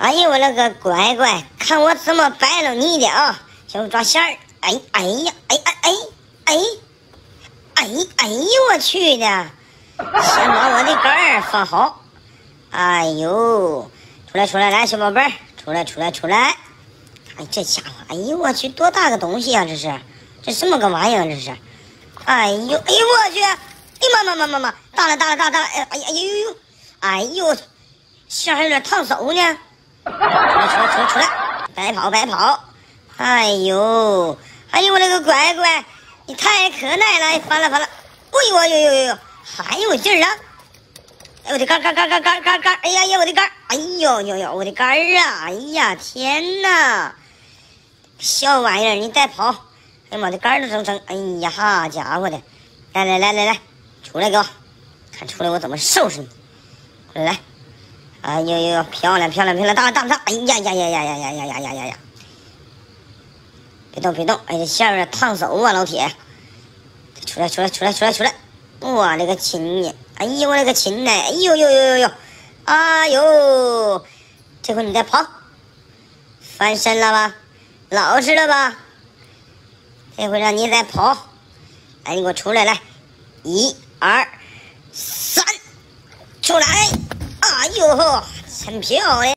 哎呦我勒个乖乖，看我怎么摆弄你的啊！先抓线儿，哎哎呀，哎哎哎哎，哎哎呦我去的！先把我的杆儿放好。哎呦，出来出来来，小宝贝儿，出来出来出来！哎，这家伙，哎呦我去，多大个东西啊！这是，这什么个玩意儿？这是？哎呦哎呦我去！哎妈妈妈妈妈，大了大了大大了！哎哎呀哎呦呦！哎呦，线还有点烫手呢！出来出来出来出来！白跑白跑！哎呦哎呦我勒个乖乖，你太可爱了！翻了翻了！哎呦哎呦呦呦呦！还有劲儿啊！哎我的杆杆杆杆杆杆杆！哎呀呀我的杆！哎呦呦呦我的杆儿啊！哎呀天哪！小玩意儿你再跑！哎呀妈的杆都整成！哎呀好家伙的！来来来来来，出来给我，看出来我怎么收拾你！来，哎呦呦呦，漂亮漂亮漂亮，大大大！哎呀呀呀呀呀呀呀呀呀呀！别动别动！哎，这线有点烫手啊，老铁！出来出来出来出来出来！我勒个亲呀！哎呦我勒个亲呢！哎呦呦呦呦呦！哎呦！这回你再跑，翻身了吧？老实了吧？这回让你再跑！哎，你给我出来来！一二三，出来！哎呦，真漂亮！